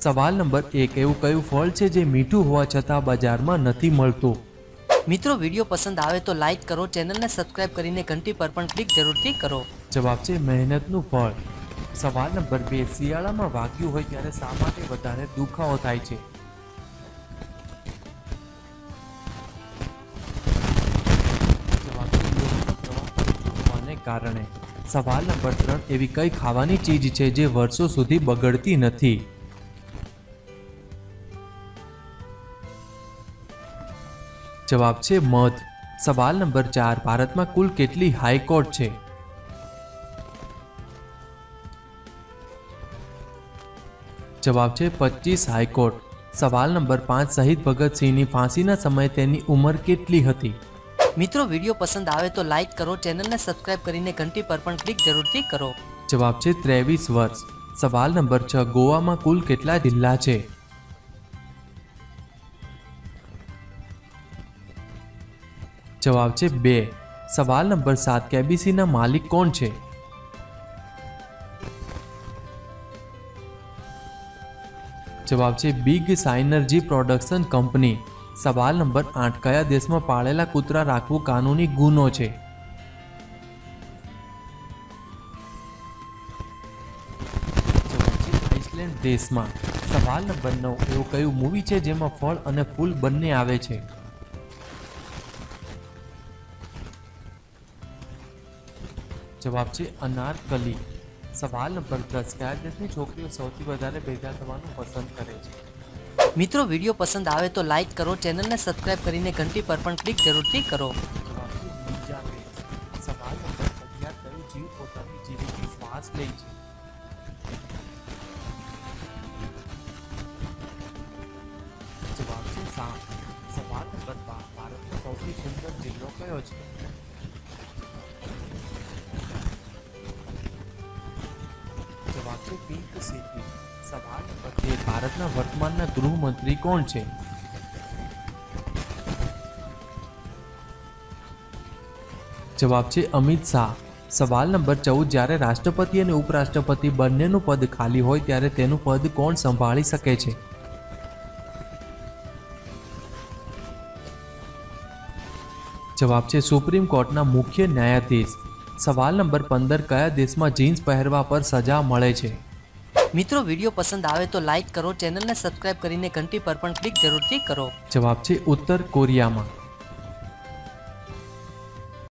સવાલ નંબર એક એવું કયું ફળ છે જે મીઠું હોવા છતાં બજારમાં નથી મળતું? મિત્રો વીડિયો પસંદ આવે તો લાઈક કરો ચેનલને સબસ્ક્રાઇબ કરીને ઘંટી પર પણ ક્લિક જરૂરથી કરો. જવાબ છે મહેનતનું ફળ. સવાલ નંબર બે શિયાળામાં વાગ્યું હોય ત્યારે શા માટે વધારે દુખાવો થાય છે? કારણે. સવાલ નંબર ત્રણ એવી કઈ ખાવાની ચીજ છે જે વર્ષો સુધી બગડતી નથી? જવાબ છે મધ. સવાલ નંબર ચાર ભારતમાં કુલ કેટલી હાઈકોર્ટ છે? જવાબ છે પચીસ હાઈકોર્ટ સવાલ નંબર પાંચ શહીદ ભગતસિંહની ફાંસીના સમયે તેની ઉંમર કેટલી હતી? મિત્રો વીડિયો પસંદ આવે તો લાઈક કરો ચેનલને સબસ્ક્રાઇબ કરીને ઘંટી પર પણ ક્લિક જરૂરથી કરો. જવાબ છે ત્રેવીસ વર્ષ. સવાલ નંબર છ ગોવામાં કુલ કેટલા જિલ્લા છે? જવાબ છે બે. સવાલ નંબર સાત, કેબીસીના માલિક કોણ છે? જવાબ છે બિગ સાઇનર્જી પ્રોડક્શન કંપની. સવાલ નંબર આઠ, કયા દેશમાં પાળેલા કૂતરા રાખવું કાનૂની ગુનો છે? દેશમાં. સવાલ નંબર નવ, એવું કયું મૂવી છે જેમાં ફળ અને ફૂલ બંને આવે છે? જવાબ છે અનારકલી સવાલ નંબર દસ. કયા દેશની છોકરીઓ સૌથી વધારે ભેગા થવાનું પસંદ કરે છે? મિત્રો વીડિયો પસંદ આવે તો લાઇક કરો ચેનલને સબસ્ક્રાઇબ કરીને ઘંટી પર પણ ક્લિક જરૂરથી કરો. સવાલ નંબર અગિયાર. કયું જીવ પોતાની જીવીથી શ્વાસ લે છે? જવાબ છે સાપ. સવાલ નંબર બાર. ભારતનો સૌથી સુંદર જિલ્લો કયો છે? ભારતના વર્તમાનના ગૃહમંત્રી કોણ છે? જવાબ છે અમિત શાહ. સવાલ નંબર ચૌદ, જ્યારે રાષ્ટ્રપતિ અને ઉપરાષ્ટ્રપતિ બંનેનું પદ ખાલી હોય ત્યારે તેનું પદ કોણ સંભાળી શકે છે? જવાબ છે સુપ્રીમ કોર્ટના મુખ્ય ન્યાયાધીશ. સવાલ નંબર પંદર કયા દેશમાં જીન્સ પહેરવા પર સજા મળે છે? મિત્રો વીડિયો પસંદ આવે તો લાઈક કરો ચેનલને સબસ્ક્રાઇબ કરીને ઘંટી પર પણ ક્લિક જરૂરથી કરો. જવાબ છે ઉત્તર કોરિયામાં.